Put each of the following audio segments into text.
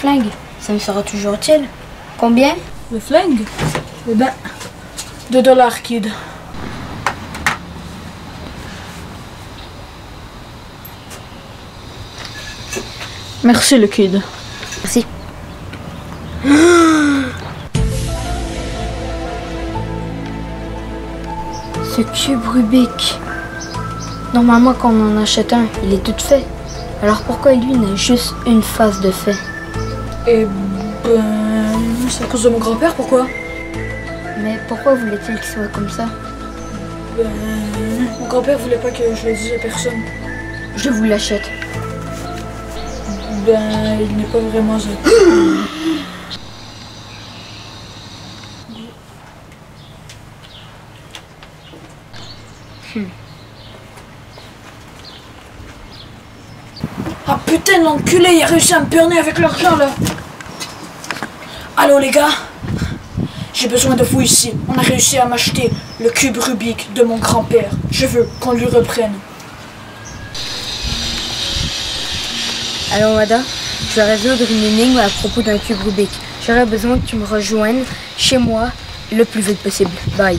flingue. Ça me sera toujours utile. Combien? Le flingue? Eh ben, 2 dollars, kid. Merci, le kid. Merci. Ce cube Rubik. Normalement, quand on en achète un, il est tout fait. Alors pourquoi lui n'a juste une face de fait? Eh ben, c'est à cause de mon grand-père, pourquoi? Mais pourquoi voulait-il qu'il soit comme ça? Ben, mon grand-père voulait pas que je le dise à personne. Je vous l'achète. Ben, il n'est pas vraiment putain, l'enculé, il a réussi à me purner avec l'argent là. Allô les gars? J'ai besoin de vous ici. On a réussi à m'acheter le cube Rubik de mon grand-père. Je veux qu'on lui reprenne. Alors Wada, je vais résoudre une énigme à propos d'un cube Rubik. J'aurais besoin que tu me rejoignes chez moi le plus vite possible. Bye.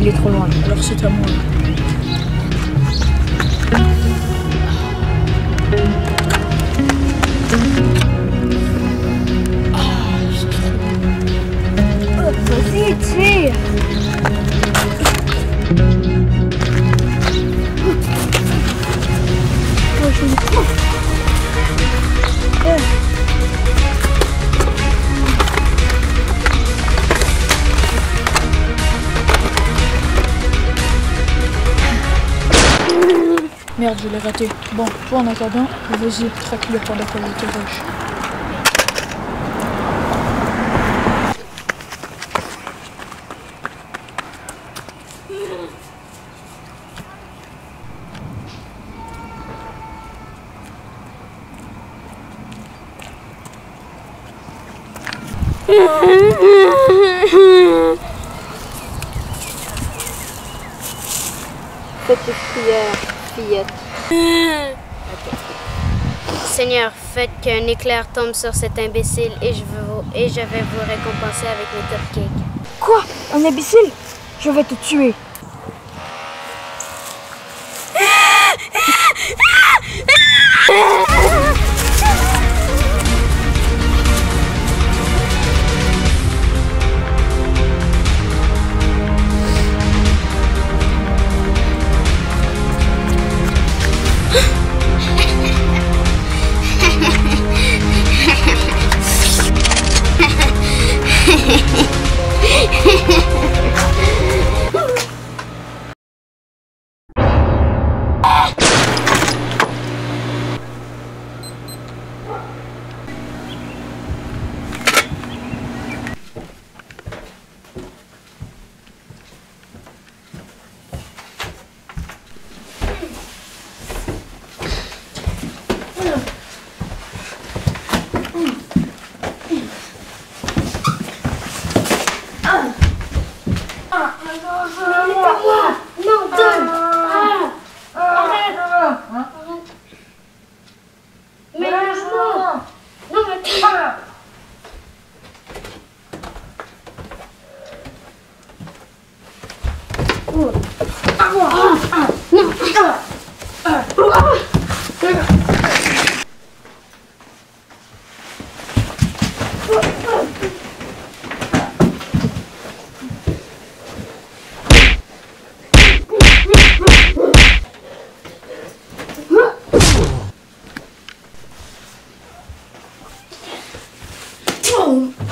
Il est trop loin. Alors c'est à moi. L'ai raté. Bon, toi en attendant, vas-y, traque-le pendant qu'on l'interroge. Faites tes prières, fillette. Seigneur, faites qu'un éclair tombe sur cet imbécile et je, vous, et je vais vous récompenser avec mes cupcakes. Quoi? Un imbécile? Je vais te tuer.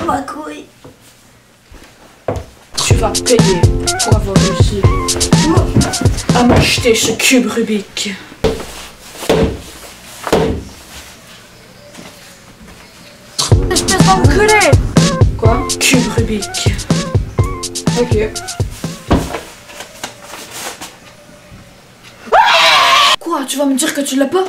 ma couille. Tu vas payer pour avoir réussi à m'acheter ce cube Rubik. Espèce d'enculé Quoi? Cube Rubik. Ok. Quoi? Tu vas me dire que tu l'as pas?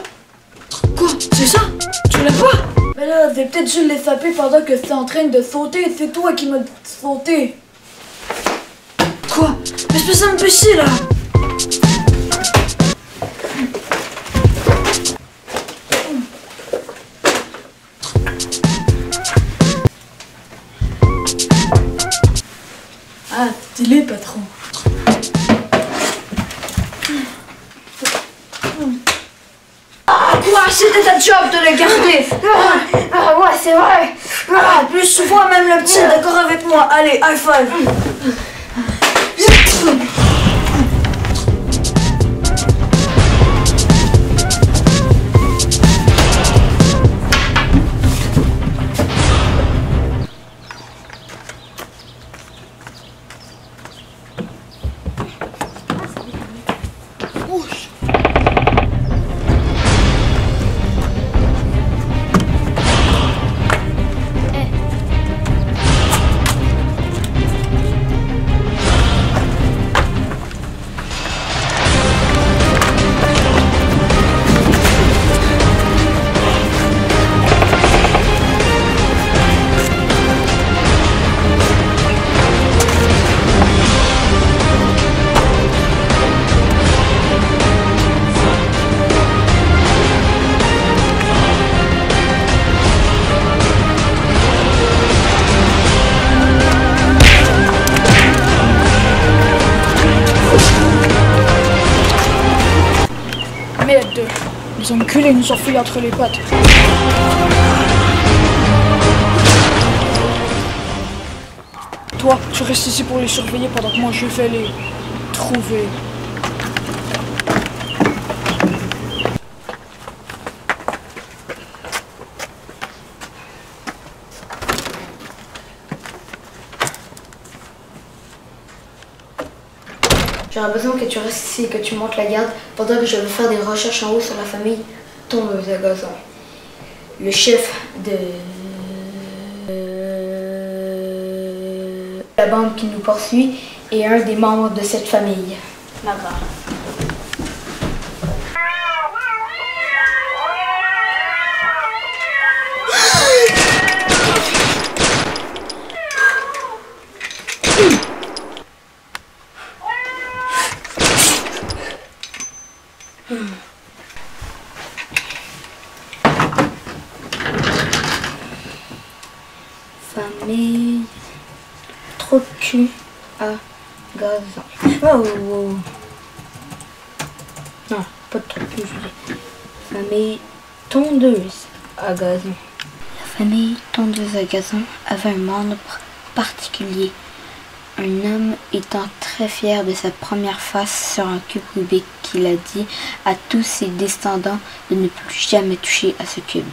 Quoi? C'est ça? Tu l'as pas? Mais là, j'ai peut-être dû les saper pendant que c'était en train de sauter. C'est toi qui m'as sauté. Quoi? Espèce d'imbécile là Ah, stylé, patron. C'était ta job de les garder Ah, ah ouais, c'est vrai Ah, plus souvent même le petit, d'accord avec moi. Allez, high five. Merde. Les enculés nous ont fouillé entre les pattes. Toi, tu restes ici pour les surveiller pendant que moi je vais les trouver. J'aurais besoin que tu restes ici et que tu montes la garde pendant que je vais faire des recherches en haut sur la famille tombeuse à. Le chef de la bande qui nous poursuit est un des membres de cette famille. D'accord. Famille. Trop de cul à gazon. Oh, oh, oh. Non, pas de trop de cul, je dis. Famille tondeuse La famille tondeuse à gazon avait un membre particulier. Un homme étant très fier de sa première face sur un cube Rubik qu'il a dit à tous ses descendants de ne plus jamais toucher à ce cube.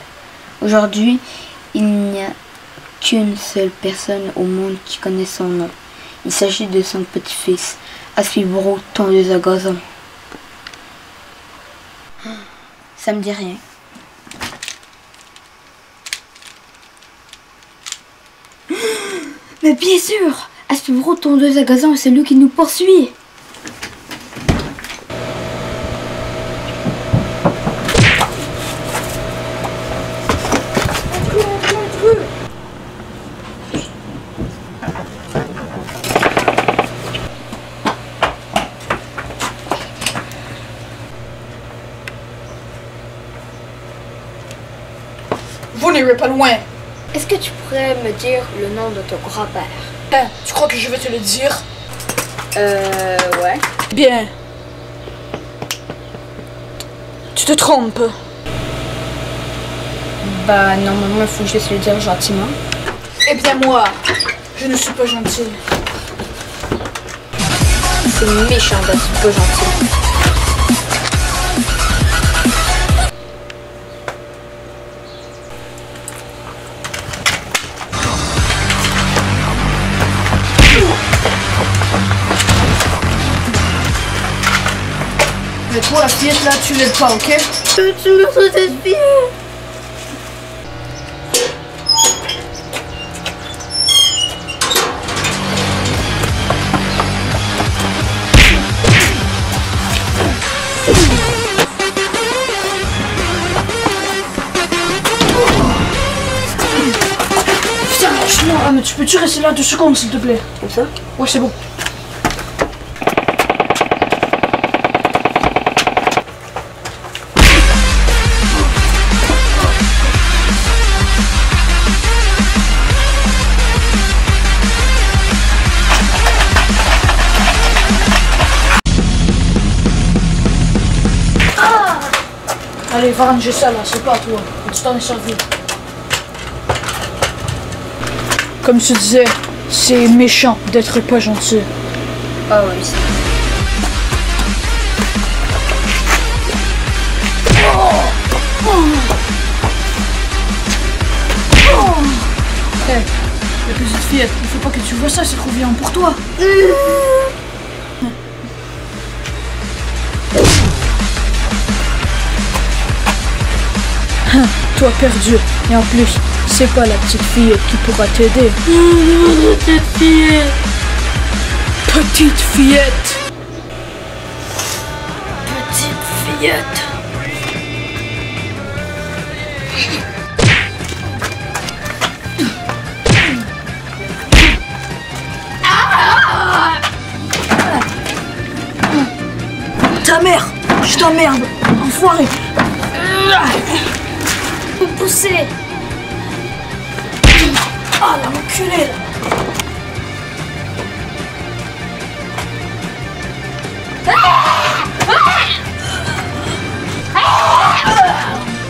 Aujourd'hui, il n'y a qu'une seule personne au monde qui connaît son nom. Il s'agit de son petit-fils, tondeuse à gazon. Ça me dit rien. Mais bien sûr Asfibro tondeuse à gazon, c'est lui qui nous poursuit? Vous n'irez pas loin. Est-ce que tu pourrais me dire le nom de ton grand-père? Hein, tu crois que je vais te le dire? Euh, ouais. Bien. Tu te trompes. Bah, normalement, il faut juste le dire gentiment. Eh bien moi, je ne suis pas gentil. C'est méchant d'être pas gentil. Toi, la fillette là, tu l'aides pas, ok Tu me fais lâche-moi Ah, mais tu peux-tu rester là deux secondes, s'il te plaît Comme ça Ouais, c'est bon. Va ranger ça là, c'est pas à toi. Tu t'en es servi. Comme je disais, c'est méchant d'être pas gentil. Ah ouais, c'est Hé, la petite fillette, il faut pas que tu vois ça, c'est trop violent pour toi. Hein, toi perdu. Et en plus, c'est pas la petite fillette qui pourra t'aider. Fille Petite fillette Petite fillette Ta mère Je t'emmerde Enfoiré Vous poussez Ah, l'enculé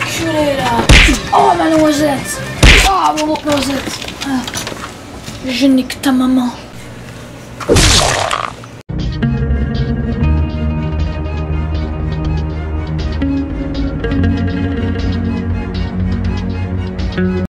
Enculé là. Oh ma noisette. Oh mon noisette. Ah. Je nique ta maman